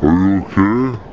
Are you okay?